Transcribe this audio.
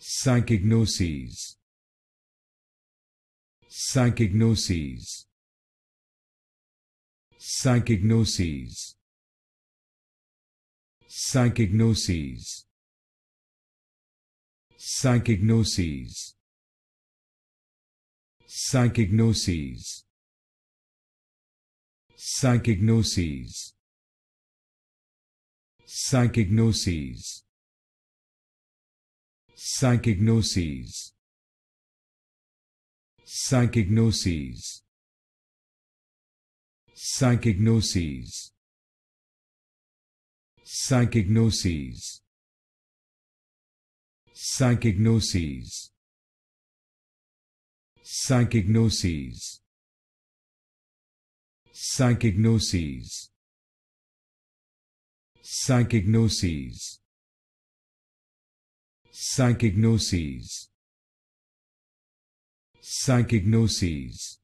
psychognoses. Psychic gnosis. Psychognoses. Psychic gnosis. Psychognoses. Psychic gnosis. Psychognoses. Psychic gnosis gnosis psychic gnosis psychic gnosis psychognoses psychognoses. Psychic gnosis